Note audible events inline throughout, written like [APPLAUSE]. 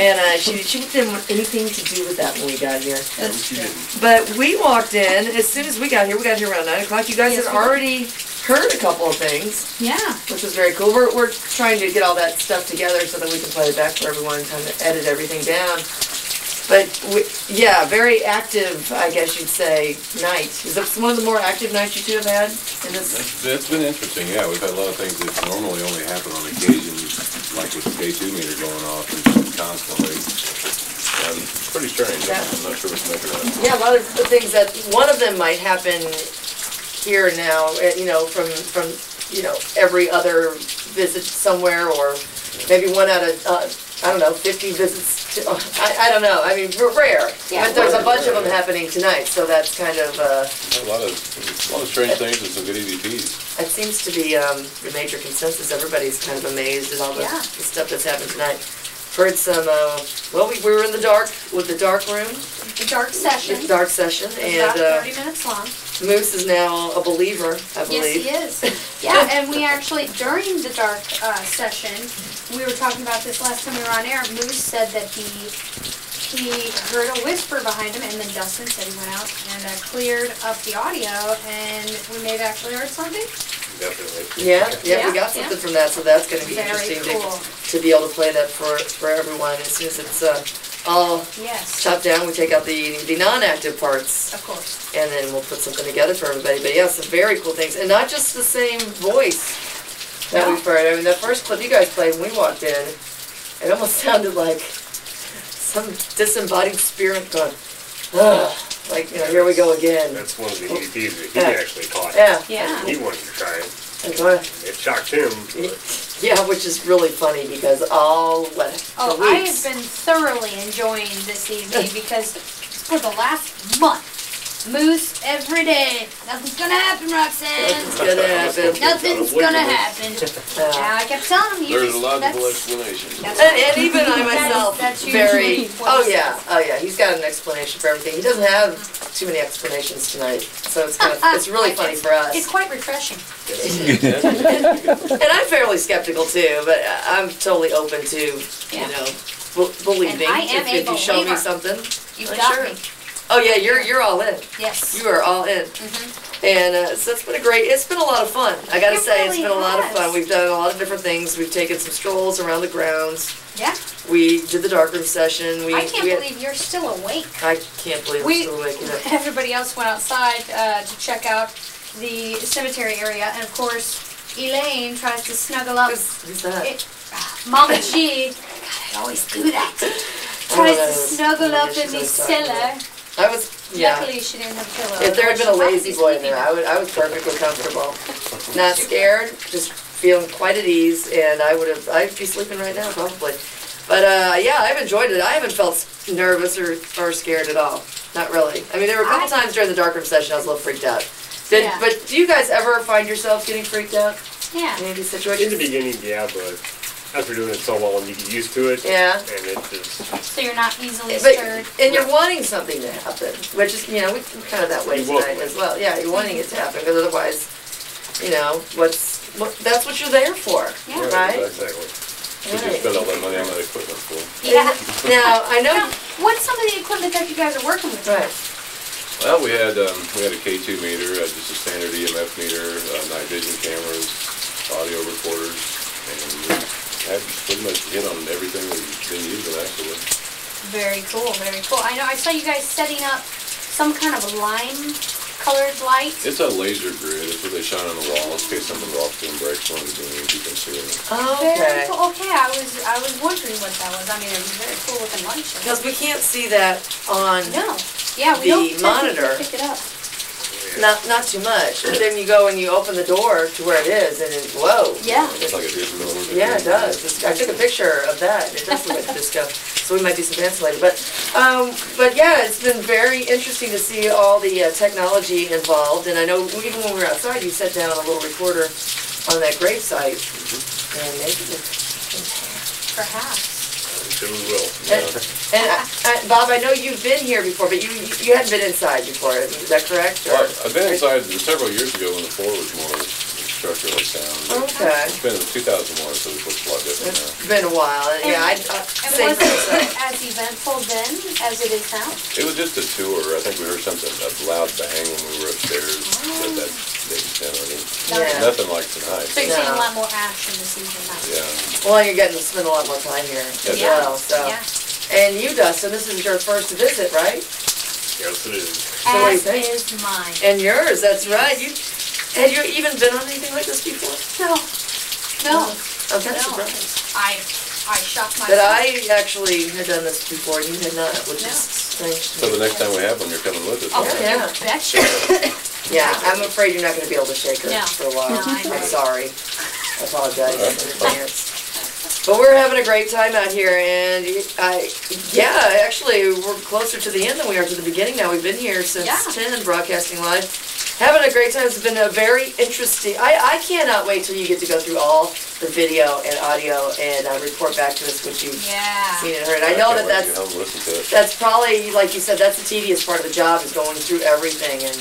And uh, she, she didn't want anything to do with that when we got here. That's true. But we walked in, as soon as we got here, we got here around nine o'clock, you guys Yes, had already heard a couple of things, Yeah. which was very cool. We're, we're trying to get all that stuff together so that we can play it back for everyone, kind of edit everything down. But, we, yeah, very active, I guess you'd say, night. Is it one of the more active nights you two have had in this? That's, that's been interesting, yeah, we've had a lot of things that normally only happen on occasion, like with the K two meter going off constantly. Um, it's pretty strange, Yeah. I'm not sure what to make that. Yeah, a lot of the things that, one of them might happen here now, eh, you know, from, from, you know, every other visit somewhere, or maybe one out of, uh, I don't know, fifty visits to, I, I don't know, I mean, we're rare. Yeah. But there's a bunch of them happening tonight, so that's kind of, uh, A lot of, a lot of strange things and some good EVPs. it seems to be, um, the major consensus, everybody's kind of amazed at all the, Yeah. the stuff that's happened tonight. Heard some, uh, well, we, we were in the dark, with the dark room, The dark session. the dark session, About and, uh, thirty minutes long. Moose is now a believer, I believe. Yes, he is. [LAUGHS] Yeah, and we actually, during the dark uh, session, we were talking about this last time we were on air, Moose said that he, he heard a whisper behind him, and then Dustin said he went out and uh, cleared up the audio, and we may have actually heard something. Definitely. Yeah, yeah, we Yeah, got something from that, so that's gonna be Very interesting cool. To, to be able to play that for, for everyone. As soon as it's, uh, all Yes, chopped down, we take out the, the non-active parts, of course. and then we'll put something together for everybody. But yeah, some very cool things, and not just the same voice that No. we've heard. I mean, that first clip you guys played when we walked in, it almost [LAUGHS] sounded like some disembodied spirit going, ugh, like, you know, here we go again. That's one of the EVPs that he Yeah. actually caught. Yeah. Yeah. He wanted to try it. And It shocked him, but [LAUGHS] [LAUGHS] Yeah, which is really funny because all what Oh, I have weeks. been thoroughly enjoying this evening because for the last month, Moose every day, nothing's gonna happen, Roxanne. Nothing's gonna happen. Nothing's gonna happen. Uh, yeah. I kept telling him, you There's a just, logical that's, explanation. that's uh, And, and even I myself, that's very. usually [LAUGHS] Oh yeah, oh yeah. He's got an explanation for everything. He doesn't have too many explanations tonight, so it's kind of it's really [LAUGHS] funny for us. It's quite refreshing. And I'm fairly skeptical too, but I- I'm totally open to you Yeah. know b- believing And I am if, a if you show me something. You've got sure. me. Oh yeah, you're you're all in. Yes. You are all in. Mhm. And uh, so it's been a great, it's been a lot of fun. I gotta It say, it's been a lot of fun. We've done a lot of different things. We've taken some strolls around the grounds. Yeah. We did the darkroom session. We, I can't we had- believe you're still awake. I can't believe We- I'm still waking up. [LAUGHS] Everybody else went outside uh, to check out the cemetery area, and of course, Elaine tries to snuggle up. Who's, who's that? It, Mama G, [LAUGHS] God, I always do that. [LAUGHS] Oh, Tries that to snuggle up in the cellar. I was, yeah. Luckily, she didn't have a pillow. If there had been a lazy boy in there, I would, I was perfectly comfortable. [LAUGHS] Not scared, just feeling quite at ease, and I would have, I'd be sleeping right now probably. But, uh, yeah, I've enjoyed it. I haven't felt nervous or, or scared at all. Not really. I mean, there were a couple I- times during the darkroom session I was a little freaked out. Did, Yeah. but do you guys ever find yourself getting freaked out. Yeah. in any of these in situations? the beginning, yeah, but after doing it so long, you get used to it. Yeah. And it just, So you're not easily But, stirred. and you're wanting something to happen, which is, you know, we- we're kind of that way You want tonight it. as well. Yeah, you're wanting it to happen, because otherwise, you know, what's, what, that's what you're there for, Yeah. right? exactly. We can spend all that money on that equipment for. Yeah. Now, I know, Now, what's some of the equipment that you guys are working with? right, Well, we had, um, we had a K two meter, uh, just a standard EMF meter, uh, night vision cameras, audio recorders, and we had pretty much hit on everything that we've been using actually. Very cool, very cool. I know, I saw you guys setting up some kind of lime colored light. It's a laser grid, it's what they shine on the walls, in case something rocks and breaks one of the beams, you can see it. Oh, Very okay. cool. Okay, I was, I was wondering what that was. I mean, it was very cool looking light show. Because we can't see that on, No, yeah, we The don't tend [LAUGHS] to monitor. pick it up. Not, not too much, but then you go and you open the door to where it is, and it, whoa. Yeah. It's like a disco. Yeah, it does. It's- I took a picture of that, and it does look like a disco, so we might do some dancing later. But, um, but yeah, it's been very interesting to see all the uh, technology involved, and I know even when we were outside, you set down a little recorder on that grave site, and maybe it- Perhaps. Sure we will. And, and I- I- Bob, I know you've been here before, but you, you hadn't been inside before, is that correct? or- Well, I've been inside several years ago when the floor was more structurally sound. Okay. It's been two thousand one, so it looks a lot different now. It's been a while, and yeah, I, I, And same was it as eventful then as it is now? It was just a tour. I think we heard something, a loud bang when we were upstairs at that big center. Yeah. Nothing like tonight. So you're seeing a lot more action this evening now? Yeah. Well, you're getting to spend a lot more time here as Yeah, well, so. yeah. And you, Dustin, this is your first visit, right? Yes, it is. So what do you As think? is mine. And yours, that's right. You, had you even been on anything like this before? No, no, oh, I'm No. surprised. I, I shocked myself. That I actually had done this before, you had not, which No. is strange. to So me. the next time we have one, you're coming with us. Oh, right? Yeah. you [LAUGHS] betcha. Yeah, I'm afraid you're not gonna be able to shake her No. for a while. No, I know. I'm sorry. I apologize in advance. But we're having a great time out here and I, yeah, actually, we're closer to the end than we are to the beginning now. We've been here since Yeah. ten, broadcasting live. Having a great time. It's been a very interesting, I, I cannot wait till you get to go through all the video and audio and uh, report back to us what you've Yeah. seen and heard. I know that that's get home and listen to it. that's probably, like you said, that's the tedious part of the job is going through everything and,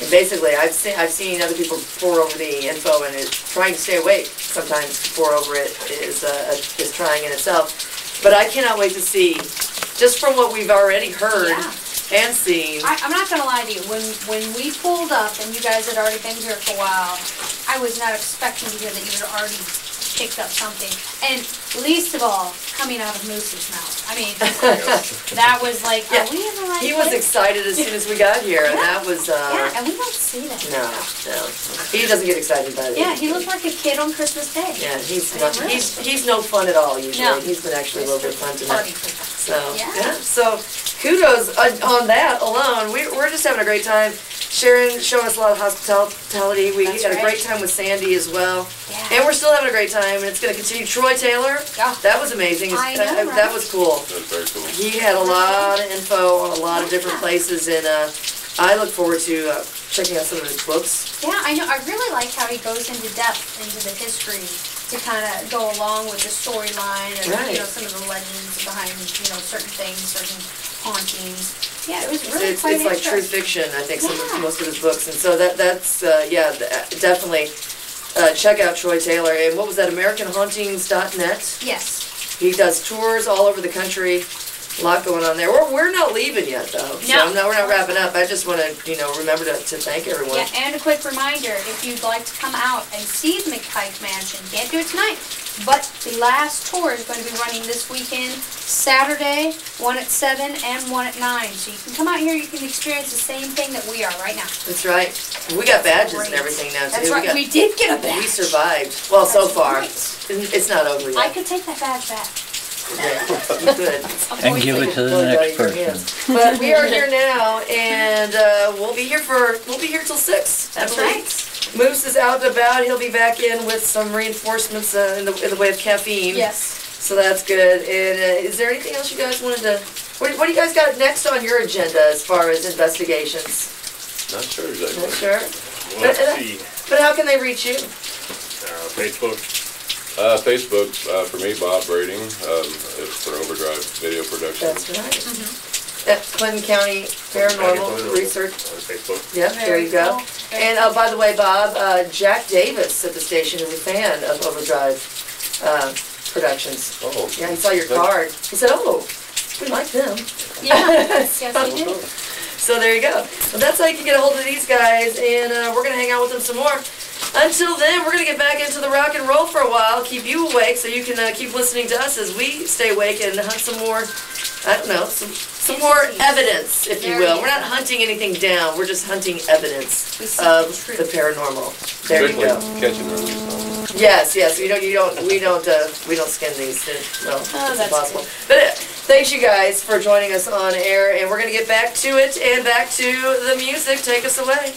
and basically I've seen, I've seen other people pore over the info and it, trying to stay awake sometimes to pore over it is, uh, is trying in itself. But I cannot wait to see, just from what we've already heard Yeah. And seen. I, I'm not gonna lie to you, when, when we pulled up and you guys had already been here for a while, I was not expecting to hear that you had already picked up something. And least of all, coming out of Moose's mouth. I mean, [LAUGHS] that was like, Yeah. are we in the right He was place? excited as soon as we got here and that was, uh, Yeah, and we don't see that. no, no. He doesn't get excited about it. Yeah, he looked like a kid on Christmas Day. Yeah, he's I not, really- he's, he's no fun at all usually. No. He's been actually a little bit fun tonight. So, Yeah. yeah, so kudos on, on that alone. We, we're just having a great time. Sharon showing us a lot of hospitality. We That's had a great time with Sandy as well. Yeah. And we're still having a great time, and it's gonna continue. Troy Taylor, Yeah. that was amazing. I know, uh, That right? was cool. That was very cool. He had a lot of info on a lot of different places, and, uh, I look forward to, uh, checking out some of his books. Yeah, I know. I really like how he goes into depth into the history to kind of go along with the storyline and Right. you know some of the legends behind you know certain things, certain hauntings. Yeah, it was really It's, quite it's like true fiction, I think, some of, most of his books, and so that, that's, uh, yeah, th- definitely, uh, check out Troy Taylor, and what was that, AmericanHauntings.net? Yes. He does tours all over the country, a lot going on there. We're, we're not leaving yet, though, so No. no, we're not wrapping up, I just wanna, you know, remember to, to thank everyone. Yeah, and a quick reminder, if you'd like to come out and see the McPike Mansion, can't do it tonight, but the last tour is going to be running this weekend, Saturday, one at seven and one at nine. So you can come out here, you can experience the same thing that we are right now. That's right, we got badges and everything now, too. That's We right, got- we did get a badge. We survived, well, so far, right. It's not over yet. I could take that badge back. Yeah, You could. And give it to the Really next got your person. hands. But we are here now, and uh, we'll be here for, we'll be here till six. I That's believe. right. Moose is out and about, he'll be back in with some reinforcements uh, in the, in the way of caffeine. Yes. So that's good, and uh, is there anything else you guys wanted to, what, what do you guys got next on your agenda as far as investigations? Not sure Not exactly. sure, We'll have to see, but how can they reach you? uh, Facebook, Uh, Facebook, uh, for me, Bob Brading, um, it's for Overdrive Video Production. That's right. At Clinton County Paranormal Research, on Facebook. yeah, there you go. Very And uh, by the way, Bob, uh, Jack Davis at the station is a fan of Overdrive uh, Productions. Oh. Yeah, he saw your card. He said, "Oh, we like them." Yeah, [LAUGHS] yes, we do. So there you go. Well, that's how you can get a hold of these guys, and uh, we're gonna hang out with them some more. Until then, we're gonna get back into the rock and roll for a while, keep you awake, so you can uh, keep listening to us as we stay awake and hunt some more. I don't know, some some more evidence, if you will. We're not hunting anything down. We're just hunting evidence of the paranormal. There you go. Catch and release. Yes, yes, we don't, you don't, we don't, uh, we don't skin these, uh, no, it's Oh, that's impossible. But, uh, thanks you guys for joining us on air, and we're gonna get back to it and back to the music, take us away.